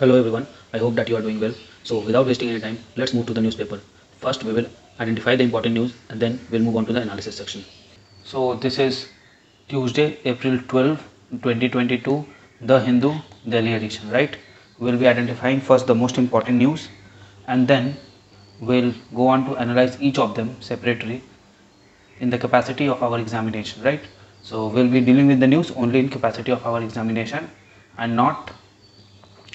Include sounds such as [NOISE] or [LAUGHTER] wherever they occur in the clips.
Hello everyone, I hope that you are doing well. So without wasting any time, let's move to the newspaper. First we will identify the important news and then we'll move on to the analysis section. So this is Tuesday, April 12, 2022, The Hindu Delhi edition, right? We'll be identifying first the most important news and then we'll go on to analyze each of them separately in the capacity of our examination, right? So we'll be dealing with the news only in capacity of our examination and not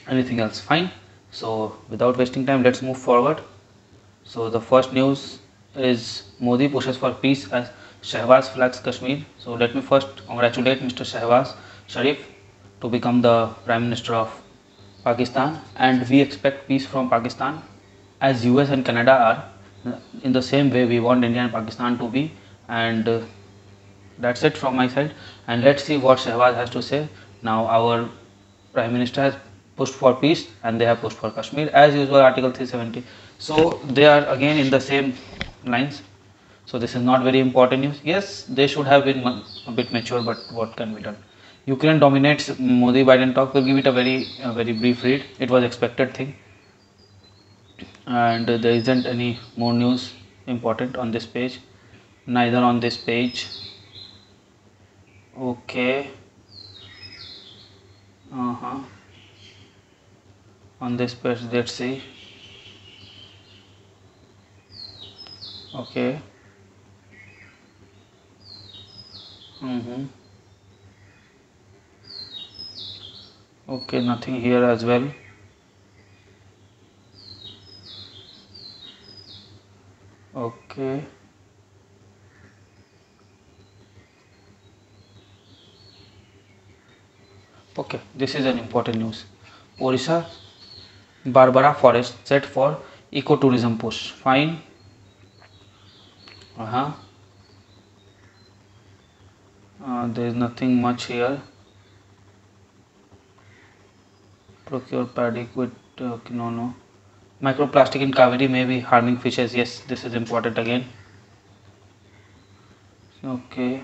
anything else fine. So without wasting time let's move forward. So the first news is modi pushes for peace as shehbaz flags kashmir. So let me first congratulate mr shehbaz sharif to become the prime minister of pakistan. And we expect peace from pakistan as us and canada are in the same way we want india and pakistan to be. And uh, that's it from my side. And let's see what shehbaz has to say. Now our prime minister has pushed for peace and they have pushed for Kashmir as usual article 370 so they are again in the same lines. So this is not very important news. Yes they should have been a bit mature but what can be done? Ukraine dominates Modi Biden talk. Will give it a very a very brief read. It was expected thing. And there isn't any more news important on this page neither on this page. Okay. Uh-huh on this page let's see. Okay. Mm-hmm. okay nothing here as well. Okay. Okay this is an important news. Orissa Barbara Forest set for ecotourism push. Fine. Uh-huh. Uh, there is nothing much here. Procure paddock with uh, no no. Microplastic in Kaveri may be harming fishes. Yes, this is important again. Okay.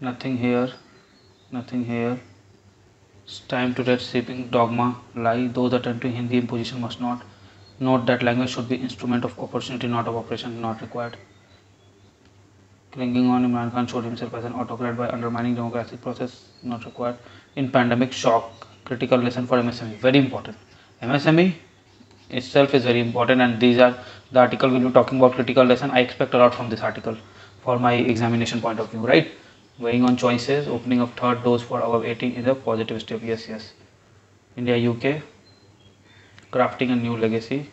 Nothing here. Nothing here. It's time to let sleeping dogma lie. Those attempting Hindi imposition must not note that language should be instrument of opportunity, not of oppression, not required. Clinging on Imran Khan showed himself as an autocrat by undermining democratic process, not required. In pandemic shock, critical lesson for MSME, very important. MSME itself is very important and these are the article we will be talking about critical lesson. I expect a lot from this article for my examination point of view, right? Weighing on choices opening of third dose for our 18 is a positive step. Yes yes. India uk crafting a new legacy.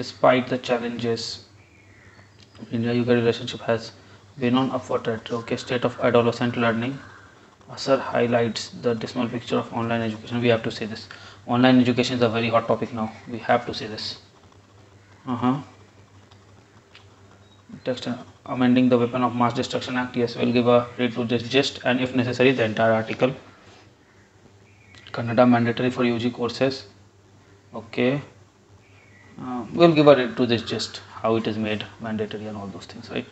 Despite the challenges india uk relationship has been on upward trajectory okay state of adolescent learning. ASER highlights the dismal picture of online education. We have to say this. Online education is a very hot topic now. We have to say this. Uh-huh. Text amending the weapon of mass destruction act yes we'll give a read to this gist and if necessary the entire article. Kannada mandatory for ug courses. Okay. Uh, we'll give a read to this gist how it is made mandatory and all those things right?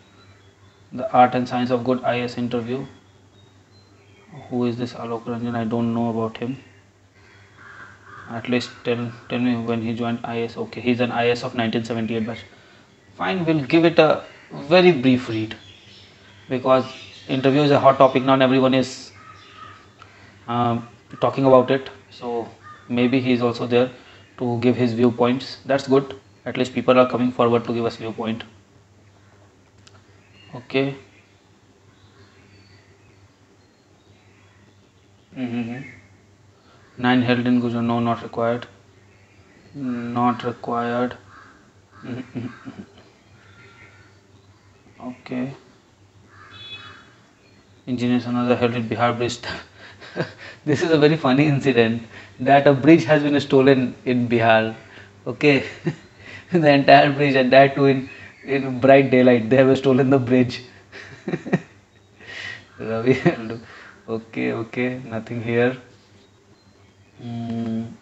The art and science of good is interview. Who is this alok ranjan? I don't know about him. At least tell tell me when he joined is okay he's an IAS of 1978 batch fine we'll give it a very brief read because interview is a hot topic not everyone is um, talking about it so maybe he is also there to give his viewpoints. That's good. At least people are coming forward to give us viewpoint. Okay. Mm -hmm. nine held in Gujarat. No not required. Not required. Mm -hmm okay. Engineers another held in Bihar bridge. [LAUGHS] This is a very funny incident that a bridge has been stolen in Bihar. Okay. [LAUGHS] The entire bridge and that too in, in bright daylight they have stolen the bridge. [LAUGHS] Ravi okay okay nothing here. Mm,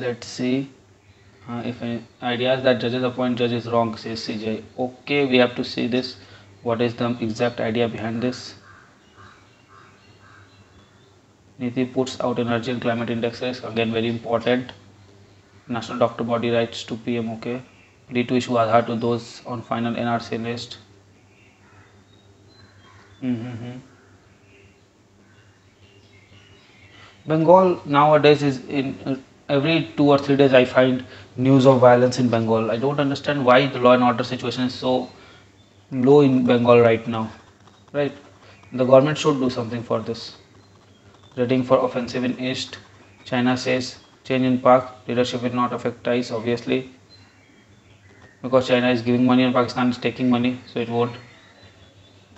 let's see uh, if ideas that judges appoint judge is wrong says CJ okay we have to see this what is the exact idea behind this NITI puts out energy and climate index risk again very important. National doctor body rights to PM okay. Need to issue Aadhaar to those on final NRC list. Mm-hmm. Bengal nowadays is in every two or three days I find news of violence in Bengal. I don't understand why the law and order situation is so low in Bengal right now. Right? The government should do something for this. Reading for offensive in East. China says change in Pak leadership will not affect ties obviously because China is giving money and Pakistan is taking money so it won't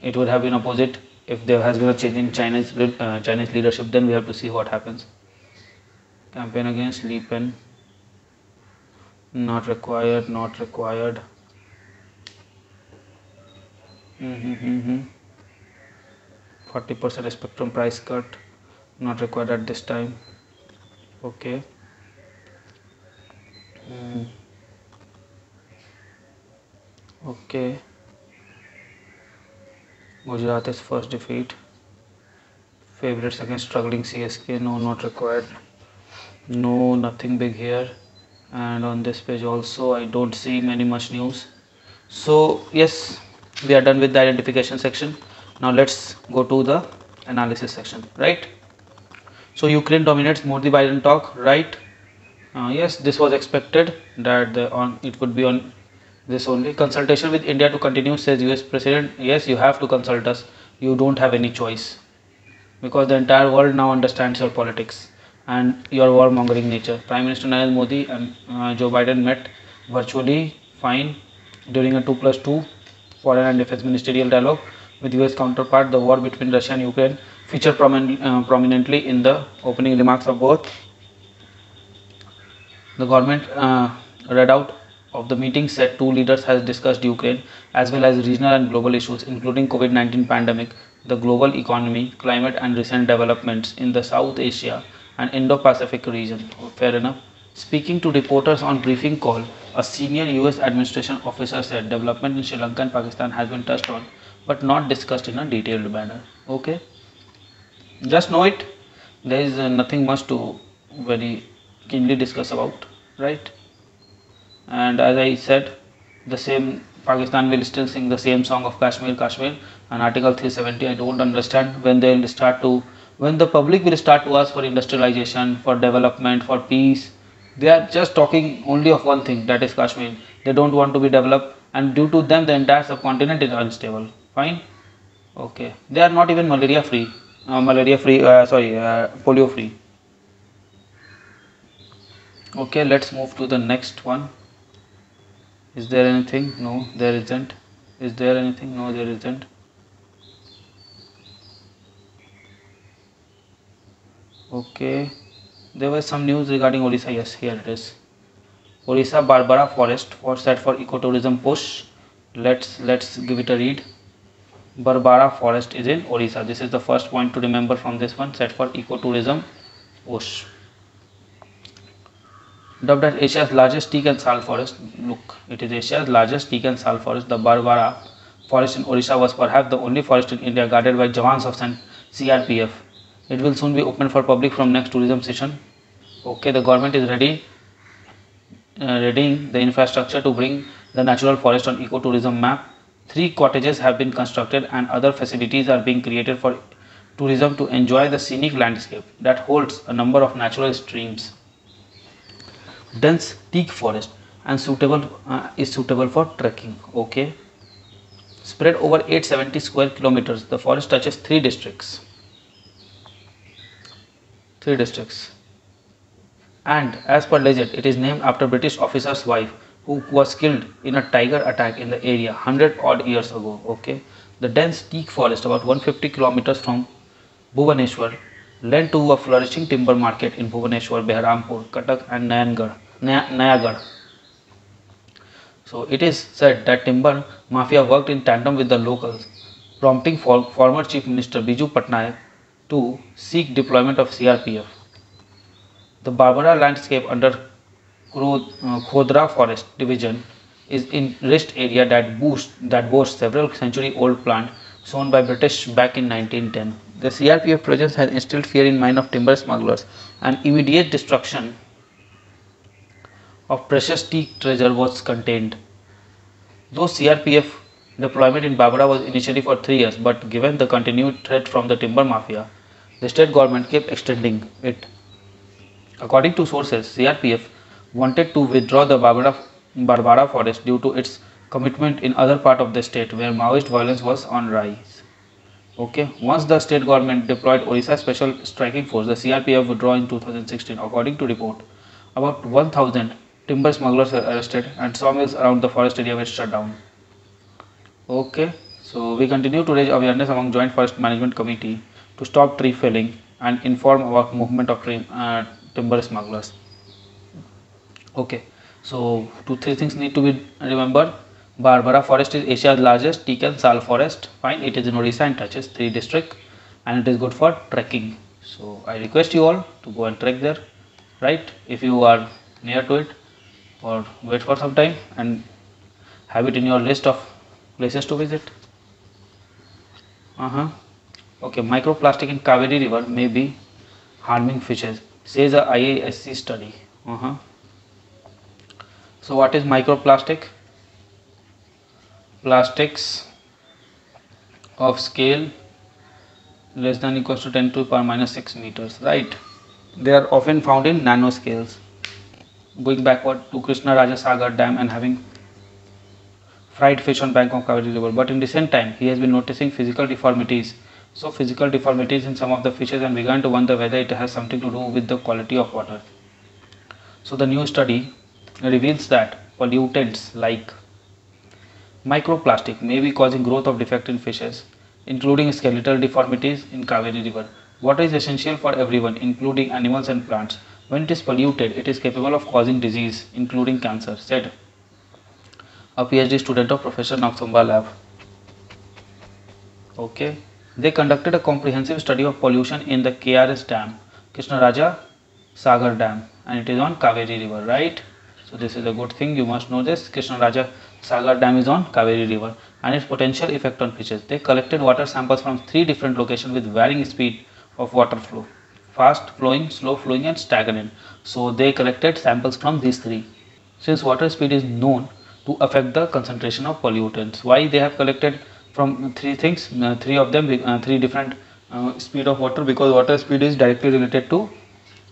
it would have been opposite if there has been a change in Chinese uh, Chinese leadership then we have to see what happens campaign against Le Pen not required not required. Mm-hmm. 40% spectrum price cut. Not required at this time. Okay. Mm. okay. Is first defeat. Favorites against struggling CSK no not required no nothing big here. And on this page also I don't see many much news. So yes we are done with the identification section. Now let's go to the analysis section right? So Ukraine dominates Modi Biden talk right? Uh, yes this was expected that the on it could be on this only. Consultation with India to continue says US President. Yes you have to consult us. You don't have any choice. Because the entire world now understands your politics and your warmongering nature. Prime Minister Narendra Modi and uh, Joe Biden met virtually fine during a 2 plus 2 foreign and defense ministerial dialogue with US counterpart the war between Russia and Ukraine featured promin uh, prominently in the opening remarks of both. The government uh, read out of the meeting said two leaders has discussed Ukraine as well as regional and global issues including COVID-19 pandemic, the global economy, climate and recent developments in the South Asia and Indo-Pacific region. Fair enough. Speaking to reporters on briefing call, a senior US administration officer said development in Sri Lanka and Pakistan has been touched on but not discussed in a detailed manner. Okay. Just know it. There is uh, nothing much to very keenly discuss about, right? and as I said the same Pakistan will still sing the same song of Kashmir Kashmir and article 370 I don't understand when they will start to when the public will start to ask for industrialization for development for peace they are just talking only of one thing that is Kashmir. They don't want to be developed and due to them the entire subcontinent is unstable. Fine? Okay. They are not even malaria free. Uh, malaria free uh, sorry uh, polio free. Okay let's move to the next one. Is there anything? No there isn't. Is there anything? No there isn't okay there was some news regarding Orissa yes here it is Orissa Barbara forest for set for ecotourism push let's let's give it a read Barbara forest is in Orissa this is the first point to remember from this one set for ecotourism push dubbed as Asia's largest teak and sal forest. Look, it is Asia's largest teak and sal forest. The Barbara forest in Orissa was perhaps the only forest in India guarded by Jawans of CRPF. It will soon be open for public from next tourism session. Okay, the government is ready, uh, readying the infrastructure to bring the natural forest on ecotourism map. Three cottages have been constructed and other facilities are being created for tourism to enjoy the scenic landscape that holds a number of natural streams dense teak forest and suitable uh, is suitable for trekking okay spread over 870 square kilometers the forest touches three districts three districts and as per legend it is named after british officer's wife who was killed in a tiger attack in the area 100 odd years ago okay the dense teak forest about 150 kilometers from bhubaneswar led to a flourishing timber market in Bhubaneswar, Beharampur, Cuttack and Nayangarh, Nayagarh. So it is said that timber mafia worked in tandem with the locals, prompting for former Chief Minister Biju Patnaik to seek deployment of CRPF. The Barbara landscape under uh, Khodra Forest Division is enriched area that boasts that boasts several century old plant sown by British back in 1910 The CRPF presence has instilled fear in mind of timber smugglers and immediate destruction of precious tea treasure was contained. Though CRPF deployment in Barbara was initially for three years, but given the continued threat from the timber mafia, the state government kept extending it. According to sources, CRPF wanted to withdraw the Barbara, Barbara forest due to its commitment in other part of the state where Maoist violence was on rise. Okay, once the state government deployed Orissa Special Striking Force, the CRPF withdrew in 2016. According to report, about 1,000 timber smugglers were arrested and sawmills around the forest area were shut down. Okay, so we continue to raise awareness among Joint Forest Management Committee to stop tree felling and inform about movement of tree, uh, timber smugglers. Okay, so two three things need to be remembered. Barbara forest is Asia's largest teak and sal forest. Fine, it is in Odisha and touches three districts and it is good for trekking. So I request you all to go and trek there, right? If you are near to it or wait for some time and have it in your list of places to visit. Uh-huh. Okay, microplastic in Kaveri river may be harming fishes, says a IISc study. Uh-huh. So what is microplastic? Plastics of scale less than equals to 10 to the power minus 6 meters, right? They are often found in nanoscales going backward to Krishna Raja Sagar Dam and having fried fish on bank of Kaveri River. But in recent time, he has been noticing physical deformities. So physical deformities in some of the fishes and began to wonder whether it has something to do with the quality of water. So the new study reveals that pollutants like microplastic may be causing growth of defect in fishes, including skeletal deformities in Kaveri River. Water is essential for everyone, including animals and plants. When it is polluted, it is capable of causing disease, including cancer, said a PhD student of Professor Nongthomba lab. Okay, they conducted a comprehensive study of pollution in the KRS dam, Krishnaraja Sagar dam, and it is on Kaveri river, right? So this is a good thing. You must know this. Krishnaraja Sagar dam is on Kaveri river and its potential effect on fishes. They collected water samples from three different locations with varying speed of water flow fast flowing, slow flowing and stagnant. So they collected samples from these three. Since water speed is known to affect the concentration of pollutants. Why they have collected from three things, uh, three of them, uh, three different uh, speed of water because water speed is directly related to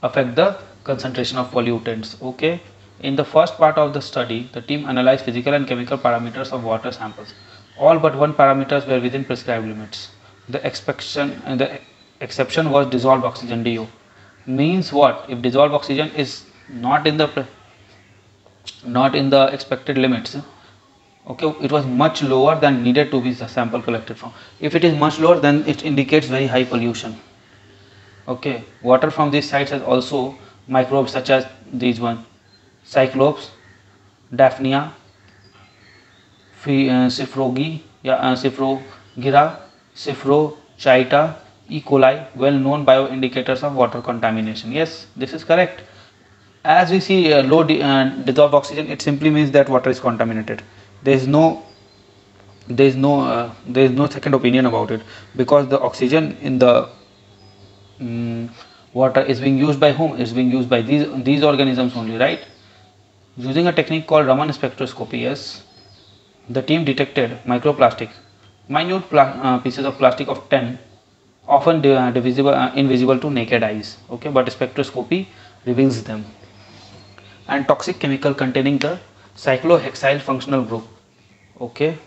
affect the concentration of pollutants. Okay. In the first part of the study, the team analyzed physical and chemical parameters of water samples. All but one parameters were within prescribed limits. The expectation and the exception was dissolved oxygen DO. Means what? If dissolved oxygen is not in the not in the expected limits, okay, it was much lower than needed to be the sample collected from. If it is much lower, then it indicates very high pollution. Okay, water from these sites has also microbes such as these one, Cyclops, Daphnia, Cyphrogi, yeah, uh, Cyphrogyra, Cyphrochaeta, E. coli, well known bioindicators of water contamination. Yes, this is correct. As we see uh, low uh, dissolved oxygen, it simply means that water is contaminated. There is no there is no uh, there is no second opinion about it. Because the oxygen in the um, water is being used by whom? Is being used by these these organisms only right? Using a technique called raman spectroscopy yes. The team detected microplastic minute uh, pieces of plastic of 10 often uh, divisible, uh, invisible to naked eyes okay? But spectroscopy reveals them. And toxic chemical containing the cyclohexyl functional group. Okay.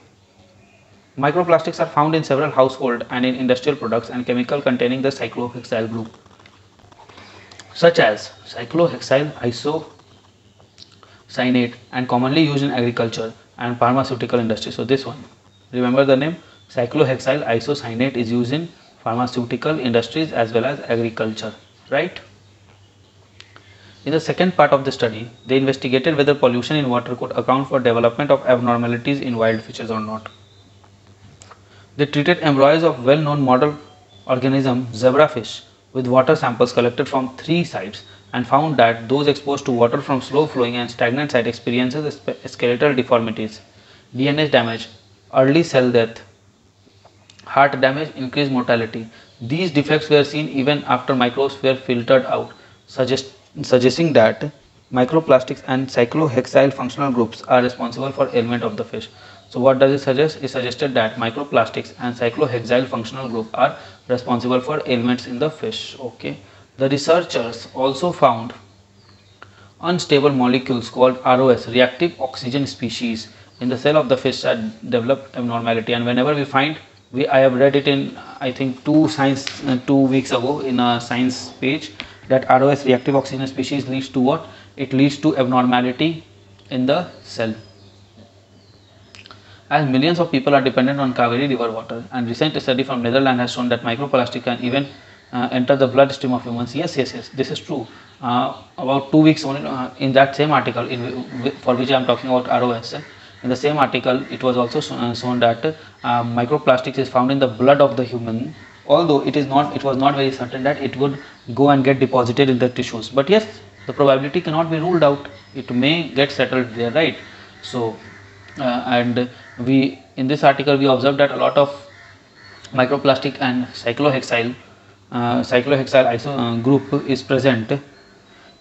Microplastics are found in several household and in industrial products and chemical containing the cyclohexyl group such as cyclohexyl isocyanate and commonly used in agriculture and pharmaceutical industry. So this one remember the name? Cyclohexyl isocyanate is used in pharmaceutical industries as well as agriculture right in the second part of the study they investigated whether pollution in water could account for development of abnormalities in wild fishes or not they treated embryos of well-known model organism zebrafish with water samples collected from three sites and found that those exposed to water from slow flowing and stagnant site experiences skeletal deformities, DNA damage, early cell death, heart damage, increased mortality. These defects were seen even after microbes were filtered out, suggest, suggesting that microplastics and cyclohexyl functional groups are responsible for ailment of the fish. So what does it suggest? It suggested that microplastics and cyclohexyl functional group are responsible for ailments in the fish. Okay. The researchers also found unstable molecules called ROS, reactive oxygen species, in the cell of the fish that developed abnormality. And whenever we find, we I have read it in I think two science uh, two weeks ago in a science page that ROS reactive oxygen species leads to what? It leads to abnormality in the cell. As millions of people are dependent on Kaveri river water and recent study from Netherlands has shown that microplastic can even uh, enter the bloodstream of humans. Yes, yes, yes, this is true. Uh, about two weeks only uh, in that same article in, for which I am talking about ROS. In the same article, it was also uh, shown that uh, microplastics is found in the blood of the human although it is not it was not very certain that it would go and get deposited in the tissues. But yes the probability cannot be ruled out. It may get settled there right? So uh, and we in this article we observed that a lot of microplastic and cyclohexyl uh, cyclohexyl iso uh, group is present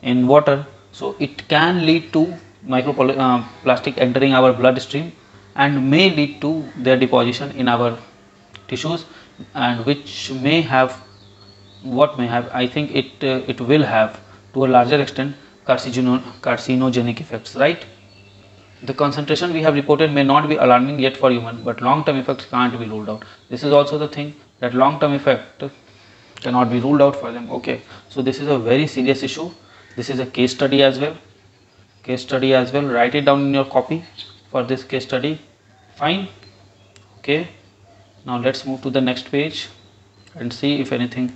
in water. So it can lead to microplastic uh, entering our bloodstream and may lead to their deposition in our tissues and which may have what may have I think it uh, it will have to a larger extent carcinogenic effects right? The concentration we have reported may not be alarming yet for human but long term effects can't be ruled out. This is also the thing that long term effect cannot be ruled out for them. Okay so this is a very serious issue. This is a case study as well. Case study as well. Write it down in your copy for this case study. Fine. Okay now let's move to the next page and see if anything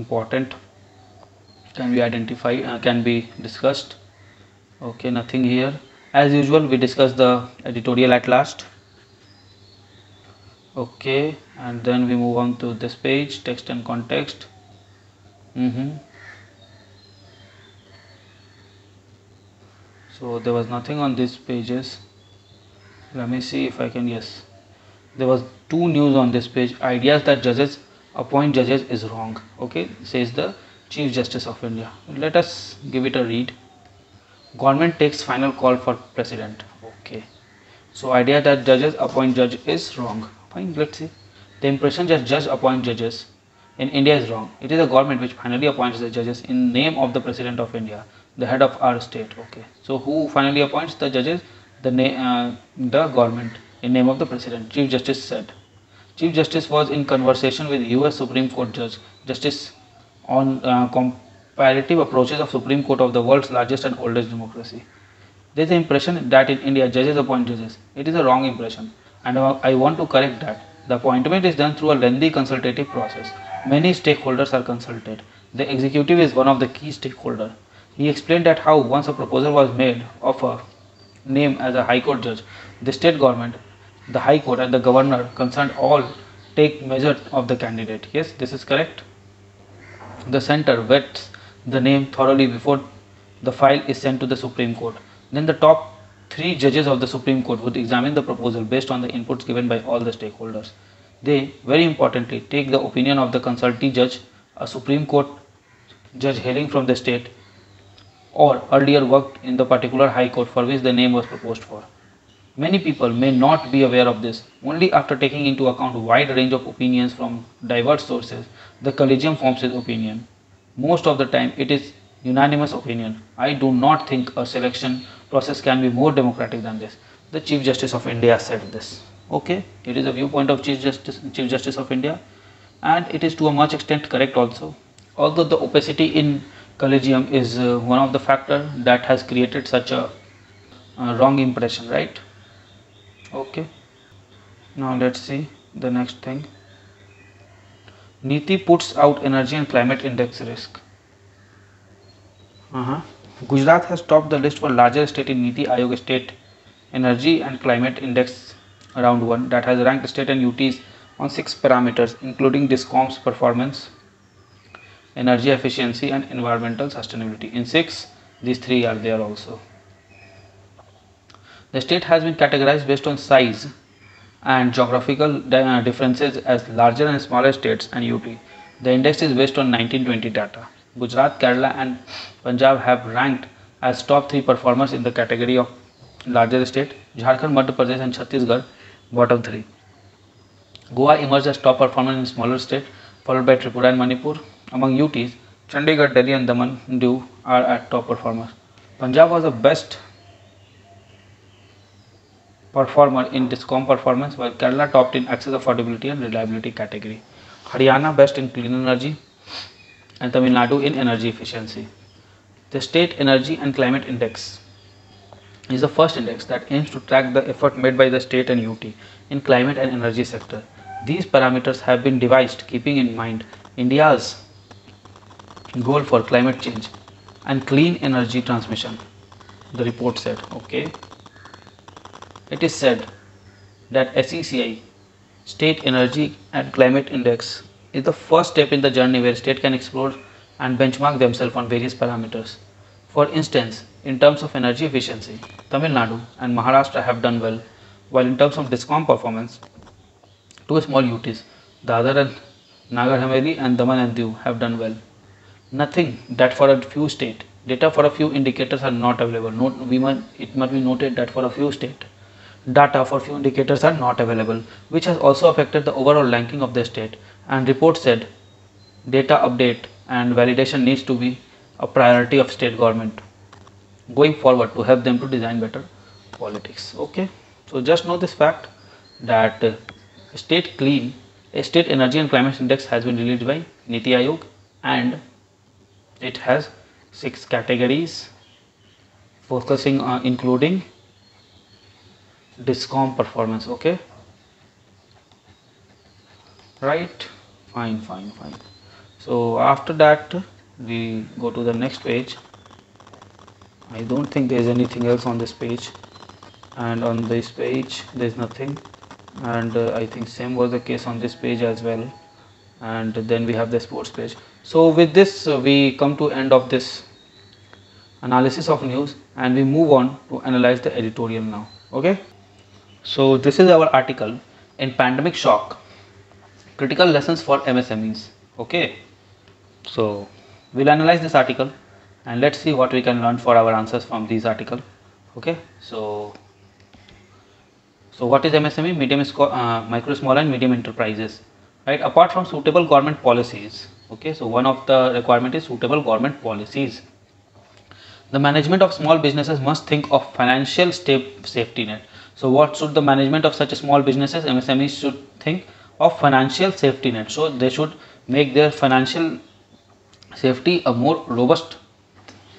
important can be identified uh, can be discussed. Okay nothing here. As usual we discuss the editorial at last. Okay and then we move on to this page text and context. Mm -hmm. so there was nothing on these pages. Let me see if I can yes there was two news on this page. Ideas that judges appoint judges is wrong okay says the Chief Justice of India. Let us give it a read. Government takes final call for president okay. So idea that judges appoint judge is wrong. Fine let's see. The impression that judge appoint judges in India is wrong. It is the government which finally appoints the judges in name of the president of India the head of our state okay. So who finally appoints the judges? The uh, the government in name of the president chief justice said. Chief justice was in conversation with us supreme court judge justice on uh, comparative approaches of supreme court of the world's largest and oldest democracy. There is the impression that in india judges appoint judges. It is a wrong impression. And i want to correct that. The appointment is done through a lengthy consultative process. Many stakeholders are consulted. The executive is one of the key stakeholders he explained that how once a proposal was made of a name as a high court judge the state government the high court and the governor concerned all take measure of the candidate. Yes this is correct. The center vets the name thoroughly before the file is sent to the supreme court. Then the top three judges of the supreme court would examine the proposal based on the inputs given by all the stakeholders. They very importantly take the opinion of the consultee judge a supreme court judge hailing from the state or earlier worked in the particular high court for which the name was proposed for Many people may not be aware of this. Only after taking into account a wide range of opinions from diverse sources, the collegium forms its opinion. Most of the time, it is unanimous opinion. I do not think a selection process can be more democratic than this. The Chief Justice of India said this. Okay, it is a viewpoint of Chief Justice, Chief Justice of India, and it is to a much extent correct also. Although the opacity in collegium is uh, one of the factor that has created such a uh, wrong impression, right? Okay. Now let's see the next thing. Niti puts out energy and climate index risk. Uh -huh. Gujarat has topped the list for largest state in Niti Aayog state energy and climate index around one that has ranked state and UTs on six parameters including DISCOM's performance energy efficiency and environmental sustainability. In six these three are there also the state has been categorized based on size and geographical uh, differences as larger and smaller states and UT. The index is based on 1920 data. Gujarat, Kerala and Punjab have ranked as top 3 performers in the category of larger state. Jharkhand, Madhya Pradesh and Chhattisgarh bottom 3. Goa emerged as top performer in smaller state followed by Tripura and Manipur. Among UTs, Chandigarh, Delhi and Daman Diu are at top performers. Punjab was the best performer in DISCOM performance while Kerala topped in access affordability and reliability category. Haryana best in clean energy and Tamil Nadu in energy efficiency. The State Energy and Climate Index is the first index that aims to track the effort made by the state and UT in climate and energy sector. These parameters have been devised keeping in mind India's goal for climate change and clean energy transmission. The report said, okay. It is said that SECI, State Energy and Climate Index, is the first step in the journey where state can explore and benchmark themselves on various parameters. For instance, in terms of energy efficiency, Tamil Nadu and Maharashtra have done well, while in terms of DISCOM performance, two small UTs, Dadra and Nagar Haveli and Daman and Diu have done well. Nothing that for a few state, data for a few indicators are not available. Note, we it must be noted that for a few state, data for few indicators are not available, which has also affected the overall ranking of the state. And report said data update and validation needs to be a priority of state government going forward to help them to design better politics. Okay, so just know this fact that uh, state clean, state energy and climate index has been released by Niti Aayog and it has six categories focusing on including discom performance okay? Right? Fine fine fine. So after that we go to the next page. I don't think there's anything else on this page. And on this page there's nothing. And uh, I think same was the case on this page as well. And then we have the sports page. So with this uh, we come to end of this analysis of news. And we move on to analyze the editorial now okay so this is our article in pandemic shock. Critical lessons for msmes okay? So we'll analyze this article and let's see what we can learn for our answers from this article. Okay? So so what is msme medium uh, micro small and medium enterprises. Right? Apart from suitable government policies okay? So one of the requirement is suitable government policies. The management of small businesses must think of financial safety net so what should the management of such small businesses, MSMEs should think of financial safety net. So they should make their financial safety a more robust.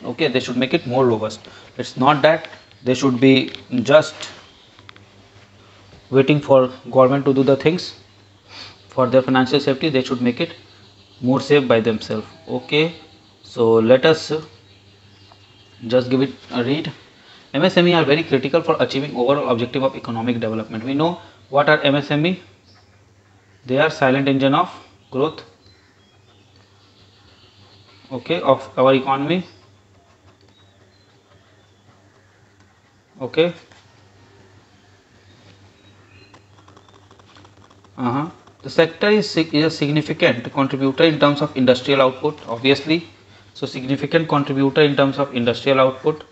Okay, they should make it more robust. It's not that they should be just waiting for government to do the things for their financial safety. They should make it more safe by themselves. Okay, so let us just give it a read. MSME are very critical for achieving overall objective of economic development. We know what are MSME? They are silent engine of growth okay of our economy okay uh -huh. the sector is, is a significant contributor in terms of industrial output obviously so significant contributor in terms of industrial output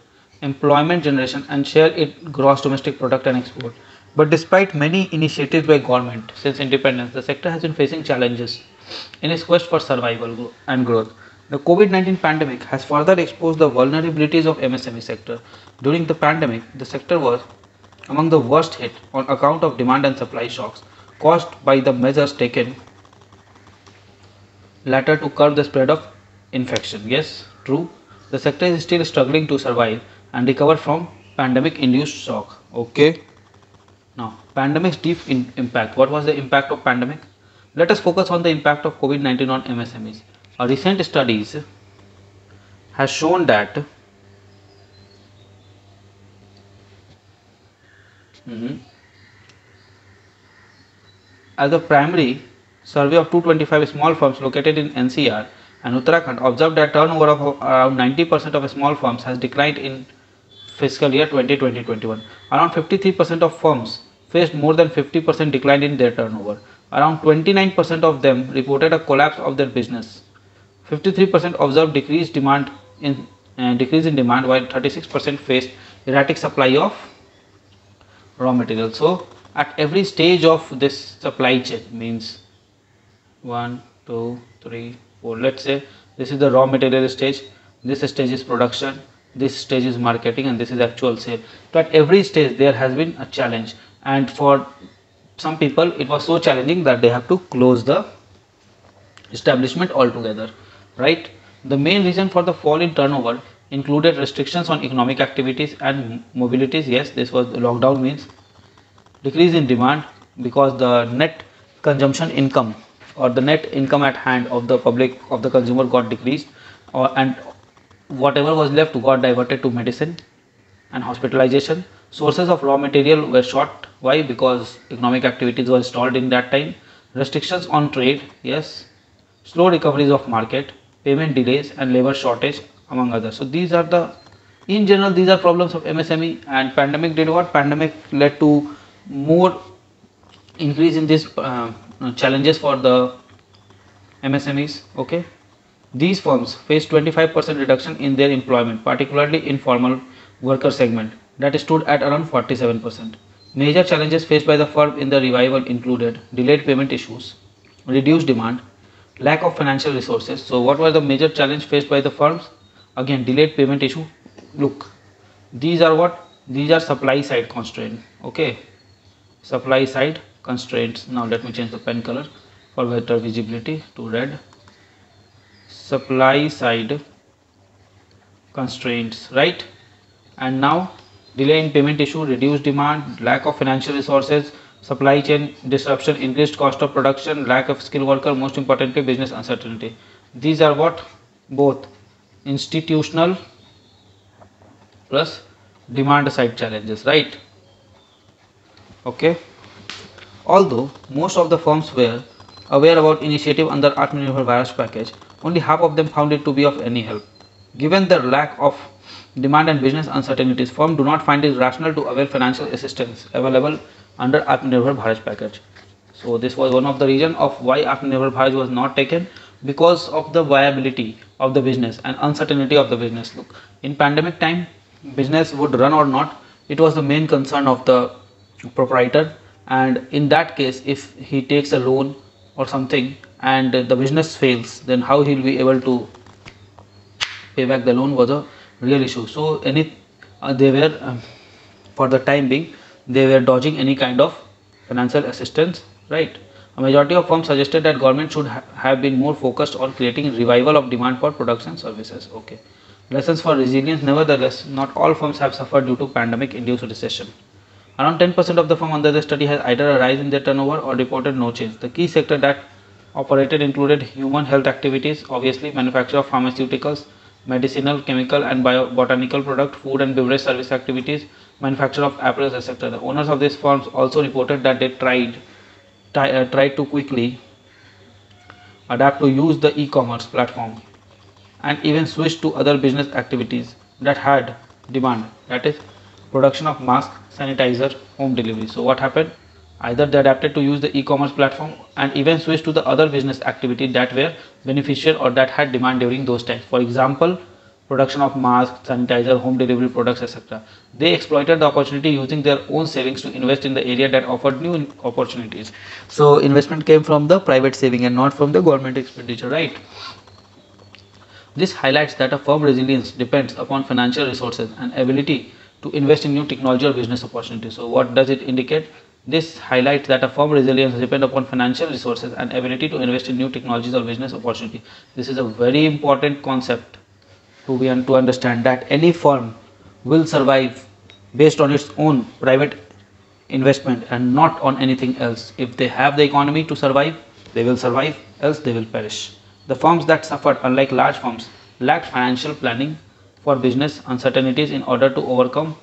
employment generation and share it gross domestic product and export. But despite many initiatives by government since independence, the sector has been facing challenges in its quest for survival and growth. The COVID-19 pandemic has further exposed the vulnerabilities of MSME sector. During the pandemic, the sector was among the worst hit on account of demand and supply shocks caused by the measures taken latter to curb the spread of infection. Yes, true. The sector is still struggling to survive and recover from pandemic induced shock. Okay. Now pandemic's deep in impact. What was the impact of pandemic? Let us focus on the impact of covid-19 on msmes a recent studies has shown that mm -hmm, as a primary survey of 225 small firms located in ncr and uttarakhand observed that turnover of around 90% of small firms has declined in fiscal year 2020-21. Around 53% of firms faced more than 50% decline in their turnover. Around 29% of them reported a collapse of their business. 53% observed decreased demand in uh, decrease in demand while 36% faced erratic supply of raw material. So at every stage of this supply chain means 1, 2, 3, 4 let's say this is the raw material stage this stage is production this stage is marketing and this is actual sale. So at every stage there has been a challenge. And for some people it was so challenging that they have to close the establishment altogether right? The main reason for the fall in turnover included restrictions on economic activities and mobilities. Yes this was lockdown means decrease in demand because the net consumption income or the net income at hand of the public of the consumer got decreased or and whatever was left got diverted to medicine and hospitalization. Sources of raw material were short why? Because economic activities were stalled in that time. Restrictions on trade yes. Slow recoveries of market payment delays and labor shortage among others. So these are the in general these are problems of msme and pandemic did what? Pandemic led to more increase in these uh, challenges for the msmes okay these firms faced 25% reduction in their employment, particularly in formal worker segment that stood at around 47%. Major challenges faced by the firm in the revival included delayed payment issues, reduced demand, lack of financial resources. So what were the major challenge faced by the firms? Again, delayed payment issue. Look, these are what? These are supply side constraint. Okay, supply side constraints. Now let me change the pen color for better visibility to red supply side constraints right? And now delay in payment issue reduced demand lack of financial resources supply chain disruption increased cost of production lack of skilled worker most importantly business uncertainty. These are what? Both institutional plus demand side challenges right? Okay. Although most of the firms were aware about initiative under Atmanirbhar Bharat package only half of them found it to be of any help. Given the lack of demand and business uncertainties, firms do not find it rational to avail financial assistance available under Atmanirbhar Bharat package. So this was one of the reason of why Atmanirbhar Bharat was not taken because of the viability of the business and uncertainty of the business. Look, in pandemic time, business would run or not. It was the main concern of the proprietor and in that case if he takes a loan or something and the business fails then how he'll be able to pay back the loan was a real issue. So any uh, they were um, for the time being they were dodging any kind of financial assistance right? A majority of firms suggested that government should ha have been more focused on creating revival of demand for products and services okay. Lessons for resilience nevertheless not all firms have suffered due to pandemic induced recession. Around 10% of the firm under the study has either a rise in their turnover or reported no change. The key sector that operated included human health activities, obviously manufacture of pharmaceuticals, medicinal, chemical and biobotanical product, food and beverage service activities, manufacture of apparel, etc. The owners of these firms also reported that they tried, uh, tried to quickly adapt to use the e-commerce platform and even switch to other business activities that had demand. That is production of mask sanitizer home delivery. So what happened Either they adapted to use the e-commerce platform and even switched to the other business activity that were beneficial or that had demand during those times. For example, production of masks, sanitizer, home delivery products, etc. They exploited the opportunity using their own savings to invest in the area that offered new opportunities. So investment came from the private saving and not from the government expenditure, right? This highlights that a firm resilience depends upon financial resources and ability to invest in new technology or business opportunities. So what does it indicate? This highlights that a firm resilience depends upon financial resources and ability to invest in new technologies or business opportunity. This is a very important concept to be and to understand that any firm will survive based on its own private investment and not on anything else. If they have the economy to survive, they will survive, else they will perish. The firms that suffered, unlike large firms, lacked financial planning for business uncertainties in order to overcome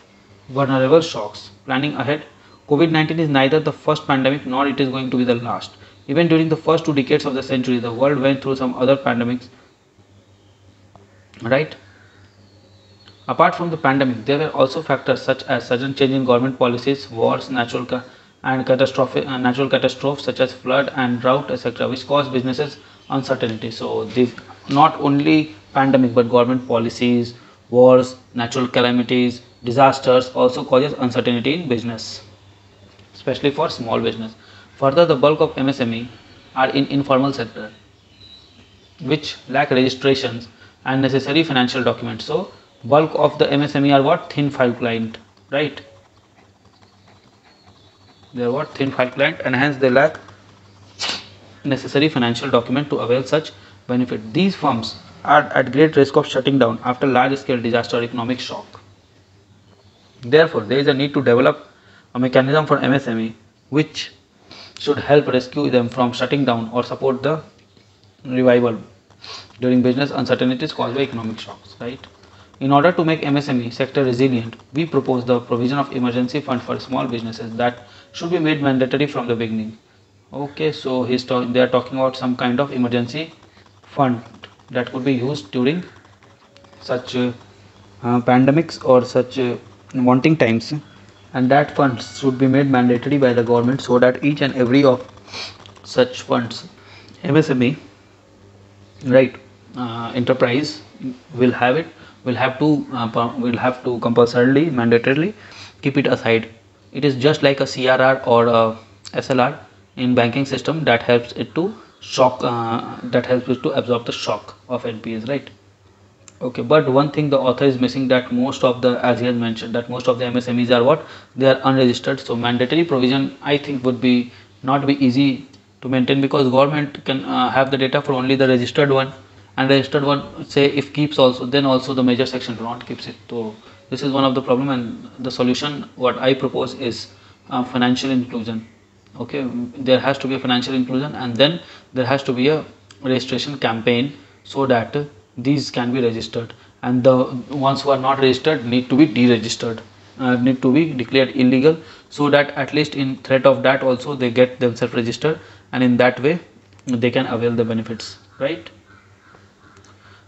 vulnerable shocks. Planning ahead COVID-19 is neither the first pandemic nor it is going to be the last. Even during the first two decades of the century, the world went through some other pandemics. Right? Apart from the pandemic, there were also factors such as sudden change in government policies, wars, natural and catastrophic uh, natural catastrophes such as flood and drought etc which cause businesses uncertainty so this not only pandemic but government policies wars natural calamities disasters also causes uncertainty in business especially for small business. Further the bulk of msme are in informal sector which lack registrations and necessary financial documents. So bulk of the msme are what? Thin file client right? They are what? Thin file client and hence they lack necessary financial document to avail such benefit. These firms are at great risk of shutting down after large scale disaster or economic shock. Therefore, there is a need to develop a mechanism for MSME which should help rescue them from shutting down or support the revival during business uncertainties caused by economic shocks, right? In order to make MSME sector resilient, we propose the provision of emergency fund for small businesses that should be made mandatory from the beginning. Okay, so he's talking. They are talking about some kind of emergency fund that could be used during such uh, uh, pandemics or such uh, wanting times, and that funds should be made mandatory by the government so that each and every of such funds, MSME, right, uh, enterprise will have it will have to uh, will have to compulsorily mandatorily keep it aside. It is just like a crr or a slr in banking system that helps it to shock uh, that helps it to absorb the shock of npas right okay but one thing the author is missing that most of the as he has mentioned that most of the msmes are what? They are unregistered. So mandatory provision i think would be not be easy to maintain because government can uh, have the data for only the registered one. And registered one say if keeps also then also the major section do not keeps it. So this is one of the problem and the solution what i propose is uh, financial inclusion. Okay there has to be a financial inclusion and then there has to be a registration campaign so that these can be registered and the ones who are not registered need to be deregistered uh, need to be declared illegal so that at least in threat of that also they get themselves registered and in that way they can avail the benefits right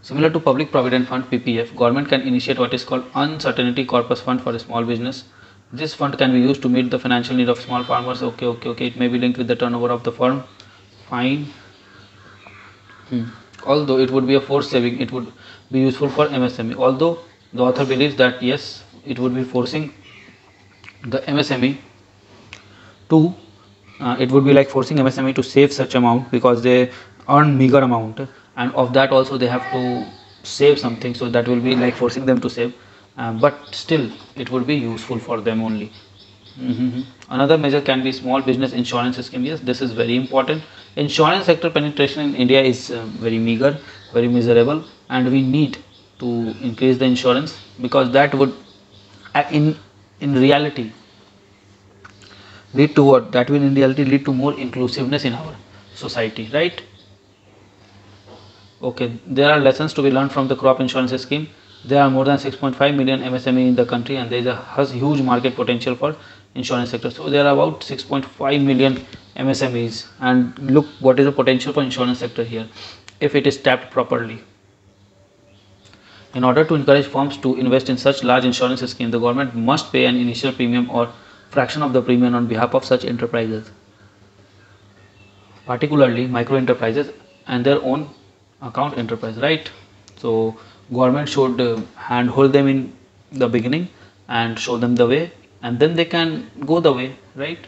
Similar to Public Provident Fund PPF, government can initiate what is called Uncertainty Corpus Fund for a small business. This fund can be used to meet the financial need of small farmers. Okay, okay, okay. It may be linked with the turnover of the firm. Fine. Hmm. Although it would be a force saving, it would be useful for MSME. Although the author believes that yes, it would be forcing the MSME to, uh, it would be like forcing MSME to save such amount because they earn meager amount. And of that also they have to save something so that will be like forcing them to save. Uh, but still it would be useful for them only. Mm -hmm. another measure can be small business insurance scheme. Yes this is very important insurance sector penetration in india is uh, very meager very miserable and we need to increase the insurance because that would uh, in in reality lead to what? That will in reality lead to more inclusiveness in our society right? Okay there are lessons to be learned from the crop insurance scheme. There are more than 6.5 million msme in the country and there is a huge market potential for insurance sector. So there are about 6.5 million msmes and look what is the potential for insurance sector here if it is tapped properly. In order to encourage firms to invest in such large insurance scheme the government must pay an initial premium or fraction of the premium on behalf of such enterprises. Particularly micro enterprises and their own account enterprise right? So government should uh, handhold them in the beginning and show them the way and then they can go the way right?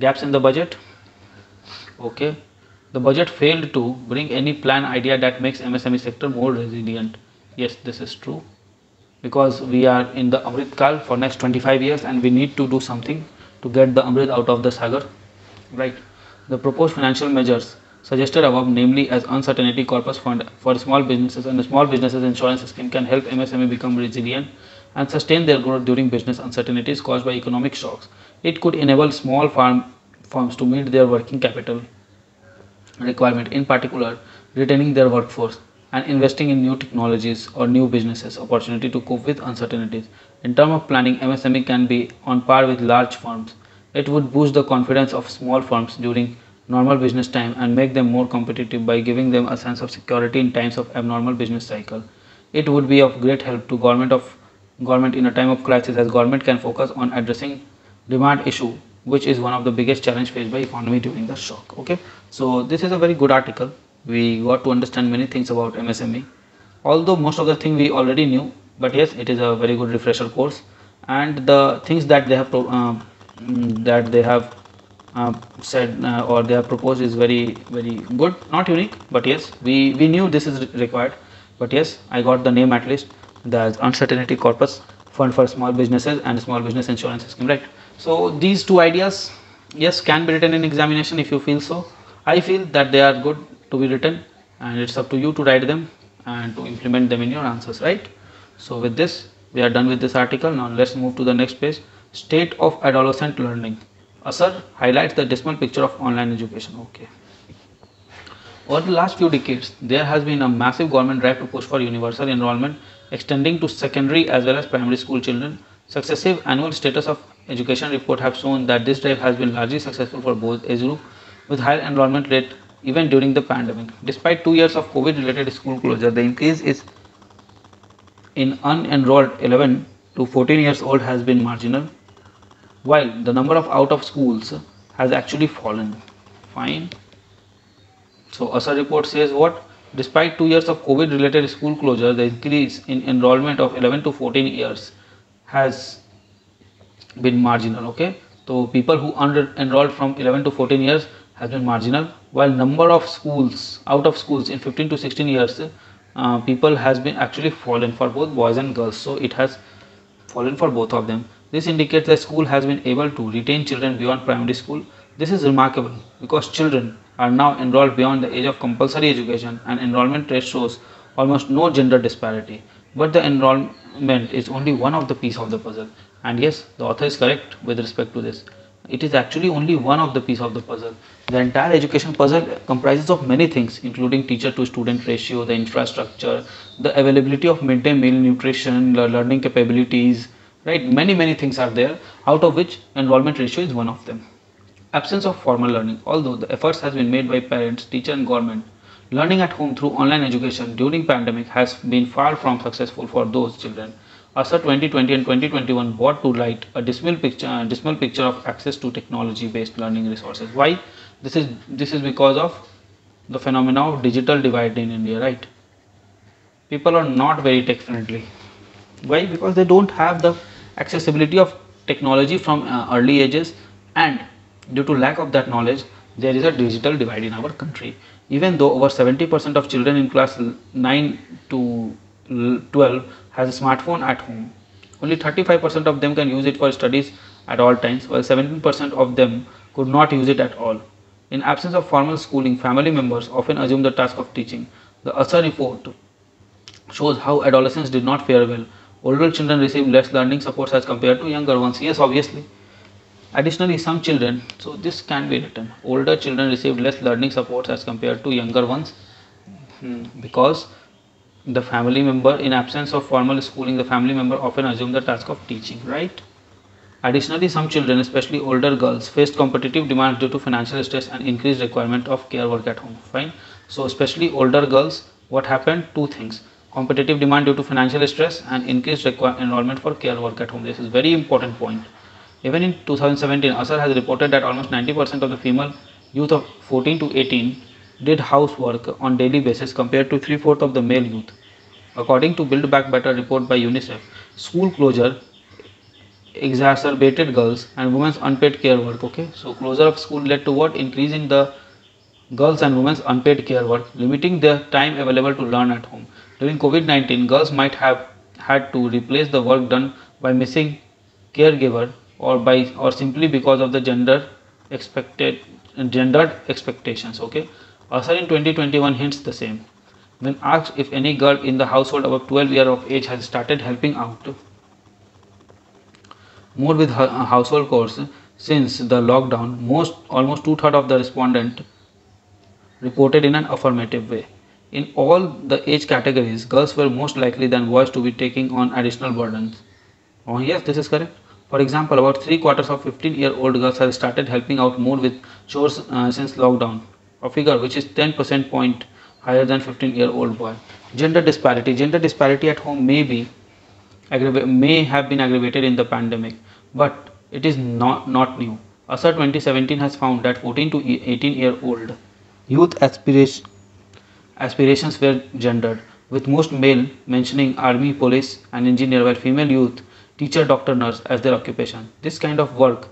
Gaps in the budget. Okay. The budget failed to bring any plan idea that makes msme sector more resilient. Yes this is true. Because we are in the amrit kal for next 25 years and we need to do something to get the amrit out of the sagar. Right. The proposed financial measures suggested above, namely as uncertainty corpus fund for small businesses and small businesses insurance scheme can help MSME become resilient and sustain their growth during business uncertainties caused by economic shocks. It could enable small farm firms to meet their working capital requirement, in particular retaining their workforce and investing in new technologies or new businesses opportunity to cope with uncertainties. In terms of planning, MSME can be on par with large firms. It would boost the confidence of small firms during normal business time and make them more competitive by giving them a sense of security in times of abnormal business cycle. It would be of great help to government of government in a time of crisis as government can focus on addressing demand issue which is one of the biggest challenge faced by economy during the shock okay? So this is a very good article. We got to understand many things about msme although most of the thing we already knew but yes it is a very good refresher course. And the things that they have uh, that they have uh, said uh, or they have proposed is very very good. Not unique but yes we we knew this is required. But yes i got the name at least the uncertainty corpus fund for small businesses and small business insurance scheme right? So these two ideas yes can be written in examination if you feel so. I feel that they are good to be written and it's up to you to write them and to implement them in your answers right? So with this we are done with this article. Now let's move to the next page. State of adolescent learning. Uh, ASER highlights the dismal picture of online education. Okay. Over the last few decades there has been a massive government drive to push for universal enrollment extending to secondary as well as primary school children successive annual status of education report have shown that this drive has been largely successful for both age group with higher enrollment rate even during the pandemic. Despite two years of COVID related school closure, the increase is in unenrolled 11 to 14 years old has been marginal, while the number of out of schools has actually fallen. Fine. So, ASER report says what? Despite two years of COVID related school closure, the increase in enrollment of 11 to 14 years has been marginal. Okay. So, people who under enrolled from 11 to 14 years has been marginal while number of schools out of schools in 15 to 16 years uh, people has been actually fallen for both boys and girls so it has fallen for both of them this indicates that school has been able to retain children beyond primary school this is remarkable because children are now enrolled beyond the age of compulsory education and enrollment rate shows almost no gender disparity. But the enrollment is only one of the piece of the puzzle. And yes the author is correct with respect to this. It is actually only one of the piece of the puzzle. The entire education puzzle comprises of many things including teacher to student ratio the infrastructure the availability of midday meal nutrition learning capabilities right? Many many things are there out of which enrollment ratio is one of them absence of formal learning although the efforts has been made by parents teacher and government learning at home through online education during pandemic has been far from successful for those children ASER 2020 and 2021 brought to light a dismal picture, uh, dismal picture of access to technology-based learning resources. Why? This is this is because of the phenomena of digital divide in India, right? People are not very tech friendly. Why? Because they don't have the accessibility of technology from uh, early ages, and due to lack of that knowledge, there is a digital divide in our country. Even though over 70% of children in class 9 to 12 has a smartphone at home. Only 35% of them can use it for studies at all times, while 17% of them could not use it at all. In absence of formal schooling, family members often assume the task of teaching. The ASER report shows how adolescents did not fare well. Older children receive less learning supports as compared to younger ones. Yes, obviously. Additionally, some children, so this can be written, older children receive less learning supports as compared to younger ones hmm, because the family member in absence of formal schooling the family member often assume the task of teaching right? Additionally some children especially older girls faced competitive demands due to financial stress and increased requirement of care work at home fine? So especially older girls what happened? Two things. Competitive demand due to financial stress and increased enrollment for care work at home. This is very important point even in 2017 ASER has reported that almost 90% of the female youth of 14 to 18 did housework on daily basis compared to three-fourths of the male youth. According to Build Back Better report by UNICEF, school closure exacerbated girls and women's unpaid care work. Okay, so closure of school led to what? Increase in the girls and women's unpaid care work, limiting their time available to learn at home. During COVID-19, girls might have had to replace the work done by missing caregiver or by or simply because of the gender expected gendered expectations okay ASER in 2021 hints the same. When asked if any girl in the household above 12 years of age has started helping out more with her uh, household chores since the lockdown, most almost two thirds of the respondent reported in an affirmative way. In all the age categories, girls were most likely than boys to be taking on additional burdens. Oh yes, this is correct. For example, about three quarters of 15 year old girls have started helping out more with chores uh, since lockdown. A figure which is 10 percent point higher than 15 year old boy. Gender disparity. Gender disparity at home may be may have been aggravated in the pandemic but it is not not new. ASER 2017 has found that 14 to 18 year old youth aspiration, aspirations were gendered, with most male mentioning army, police, and engineer, while female youth teacher, doctor, nurse as their occupation. This kind of work,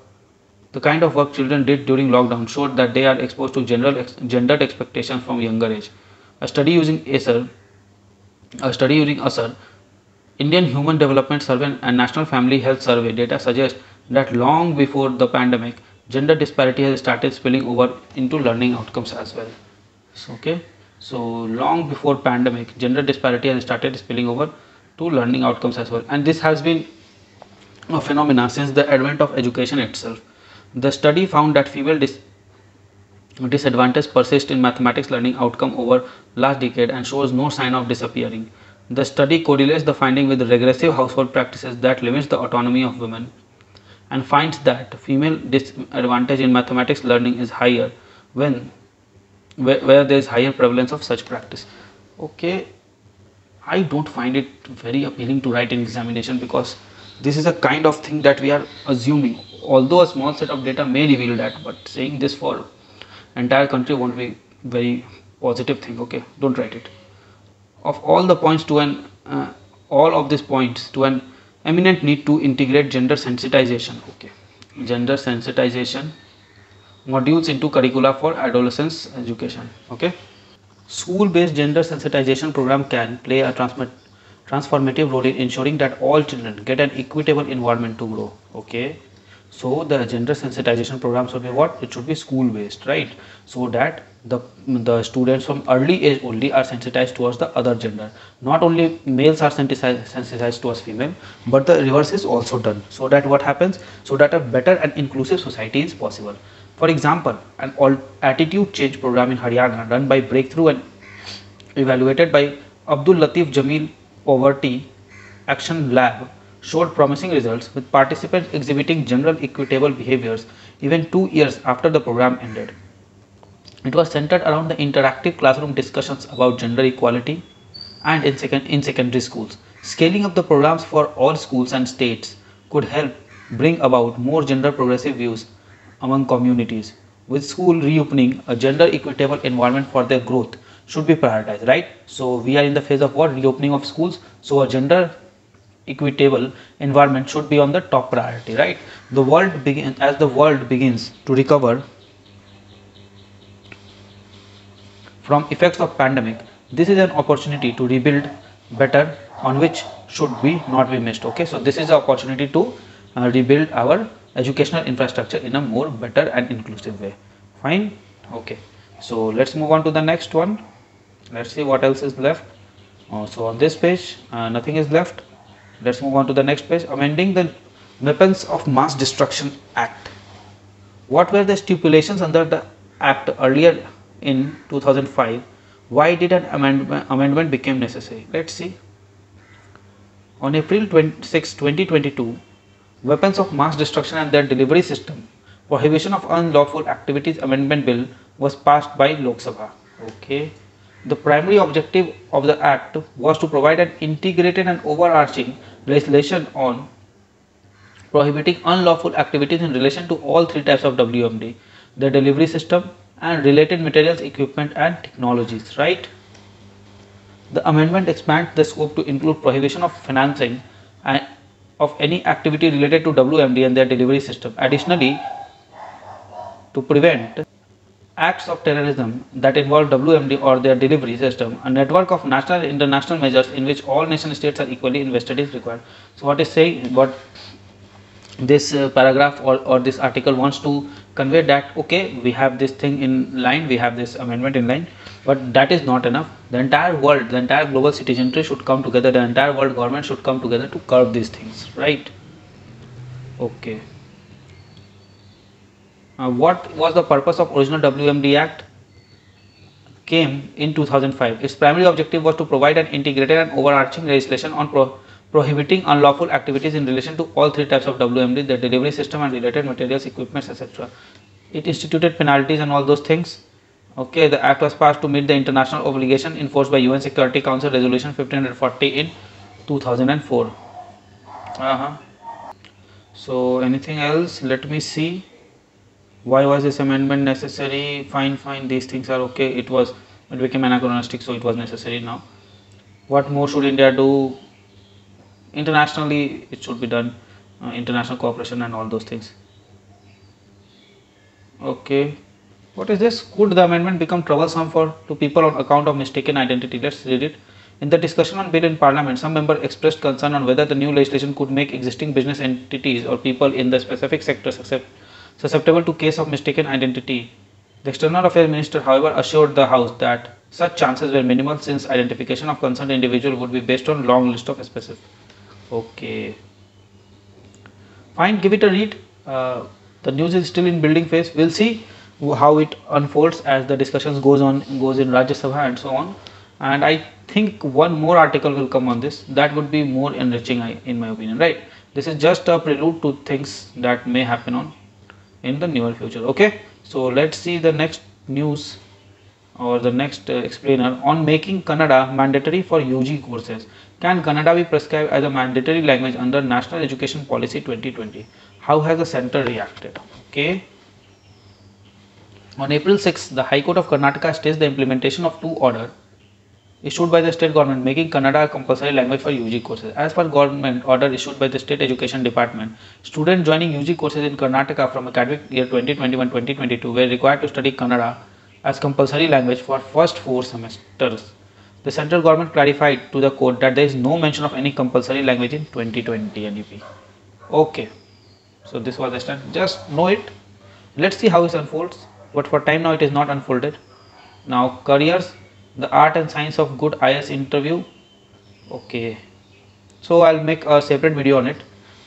the kind of work children did during lockdown, showed that they are exposed to general ex- gendered expectations from younger age. A study using ASER, a study using ASER, Indian Human Development Survey and National Family Health Survey data suggest that long before the pandemic, gender disparity has started spilling over into learning outcomes as well. So, okay, so long before pandemic, gender disparity has started spilling over to learning outcomes as well, and this has been phenomena since the advent of education itself. The study found that female dis- disadvantage persists in mathematics learning outcome over last decade and shows no sign of disappearing. The study correlates the finding with regressive household practices that limits the autonomy of women and finds that female disadvantage in mathematics learning is higher when where, where there is higher prevalence of such practice. Okay, I don't find it very appealing to write in examination because this is a kind of thing that we are assuming. Although a small set of data may reveal that, but saying this for entire country won't be very positive thing. Okay, don't write it. Of all the points to an uh, all of these points to an eminent need to integrate gender sensitization okay gender sensitization modules into curricula for adolescence education okay school based gender sensitization program can play a transformative role in ensuring that all children get an equitable environment to grow okay? So the gender sensitization program should be what? It should be school based right? So that the the students from early age only are sensitized towards the other gender. Not only males are sensitized, sensitized towards female but the reverse is also done. So that what happens? So that a better and inclusive society is possible. For example an all attitude change program in haryana run by breakthrough and evaluated by abdul latif poverty action lab showed promising results with participants exhibiting general equitable behaviors even two years after the program ended it was centered around the interactive classroom discussions about gender equality and in, second, in secondary schools. Scaling up the programs for all schools and states could help bring about more gender progressive views among communities. With school reopening, a gender equitable environment for their growth should be prioritized, right? So we are in the phase of what? Reopening of schools. So a gender equitable environment should be on the top priority, right? The world begins as the world begins to recover from effects of pandemic this is an opportunity to rebuild better on which should be not be missed okay so this is the opportunity to uh, rebuild our educational infrastructure in a more better and inclusive way fine okay so let's move on to the next one let's see what else is left. Uh, so on this page uh, nothing is left. Let's move on to the next page. Amending the weapons of mass destruction act. What were the stipulations under the act earlier in 2005 why did an amendment, amendment became necessary? Let's see. On april 26 2022 weapons of mass destruction and their delivery system prohibition of unlawful activities amendment bill was passed by lok sabha. Okay the primary objective of the act was to provide an integrated and overarching legislation on prohibiting unlawful activities in relation to all three types of WMD the delivery system, and related materials, equipment and technologies, right? The amendment expands the scope to include prohibition of financing and of any activity related to WMD and their delivery system. Additionally, to prevent acts of terrorism that involve WMD or their delivery system, a network of national and international measures in which all nation states are equally invested is required. So what is saying what this uh, paragraph or, or this article wants to convey that okay we have this thing in line we have this amendment in line but that is not enough. The entire world the entire global citizenry should come together the entire world government should come together to curb these things right? Okay uh, what was the purpose of original WMD Act came in 2005 its primary objective was to provide an integrated and overarching legislation on pro prohibiting unlawful activities in relation to all three types of WMD, the delivery system and related materials, equipments, etc. It instituted penalties and all those things. Okay, the act was passed to meet the international obligation enforced by UN Security Council Resolution 1540 in 2004. Uh -huh. So anything else? Let me see. Why was this amendment necessary? Fine fine these things are okay. It was it became anachronistic so it was necessary now. What more should india do? Internationally it should be done. Uh, international cooperation and all those things. Okay. What is this? Could the amendment become troublesome for to people on account of mistaken identity? Let's read it. In the discussion on bill in parliament some members expressed concern on whether the new legislation could make existing business entities or people in the specific sector susceptible to case of mistaken identity. The external affairs minister however assured the house that such chances were minimal since identification of concerned individual would be based on long list of specific. Okay. Fine give it a read. Uh, the news is still in building phase. We'll see how it unfolds as the discussions goes on goes in Rajya Sabha and so on. And I think one more article will come on this. That would be more enriching in my opinion right? This is just a prelude to things that may happen on in the near future okay so let's see the next news or the next uh, explainer on making Kannada mandatory for UG courses. Can Kannada be prescribed as a mandatory language under National Education Policy 2020? How has the center reacted? Okay. On April 6, the High Court of Karnataka states the implementation of two orders issued by the state government making Kannada a compulsory language for UG courses. As per government order issued by the state education department, students joining UG courses in Karnataka from academic year 2021-2022 were required to study Kannada as compulsory language for first four semesters. The central government clarified to the court that there is no mention of any compulsory language in 2020 NEP. Okay, so this was the stand. Just know it. Let's see how it unfolds. But for time now, it is not unfolded. Now, careers, the art and science of good IAS interview. Okay, so I'll make a separate video on it,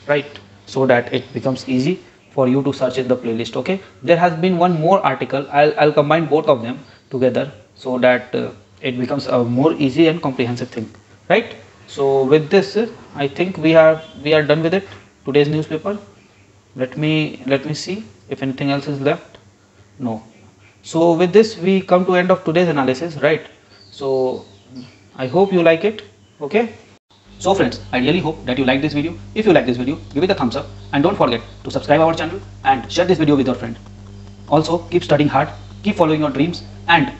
right? So that it becomes easy for you to search in the playlist okay? There has been one more article. I'll, I'll combine both of them together so that uh, it becomes a more easy and comprehensive thing right? So with this i think we are we are done with it today's newspaper. Let me let me see if anything else is left. No. So with this we come to end of today's analysis right so i hope you like it okay so friends, I really hope that you like this video. If you like this video, give it a thumbs up and don't forget to subscribe our channel and share this video with your friend. Also, keep studying hard, keep following your dreams and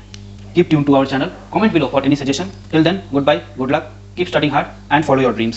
keep tuned to our channel. Comment below for any suggestion. Till then, goodbye, good luck, keep studying hard and follow your dreams.